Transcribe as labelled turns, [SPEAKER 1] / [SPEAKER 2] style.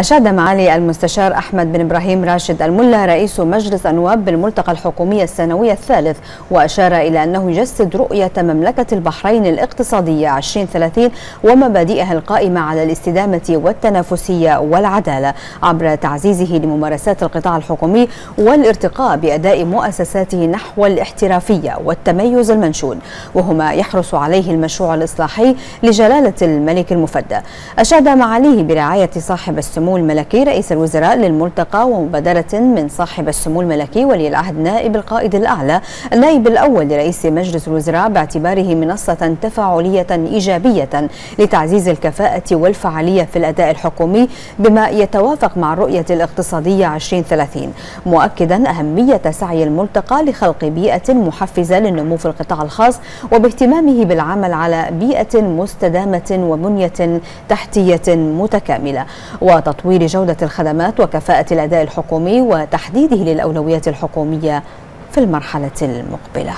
[SPEAKER 1] أشاد معالي المستشار أحمد بن إبراهيم راشد الملا رئيس مجلس النواب بالملتقى الحكومي السنوي الثالث وأشار إلى أنه يجسد رؤية مملكة البحرين الاقتصادية 2030 ومبادئها القائمة على الاستدامة والتنافسية والعدالة عبر تعزيزه لممارسات القطاع الحكومي والارتقاء بأداء مؤسساته نحو الاحترافية والتميز المنشود وهما يحرص عليه المشروع الإصلاحي لجلالة الملك المفدى. أشاد معاليه برعاية صاحب السمو السمو الملكي رئيس الوزراء للملتقى ومبادرة من صاحب السمو الملكي ولي العهد نائب القائد الأعلى النائب الأول لرئيس مجلس الوزراء باعتباره منصة تفاعلية إيجابية لتعزيز الكفاءة والفعالية في الأداء الحكومي بما يتوافق مع الرؤية الاقتصادية 2030 مؤكدا أهمية سعي الملتقى لخلق بيئة محفزة للنمو في القطاع الخاص وباهتمامه بالعمل على بيئة مستدامة وبنية تحتية متكاملة وتطوير جودة الخدمات وكفاءة الأداء الحكومي وتحديده للأولويات الحكومية في المرحلة المقبلة.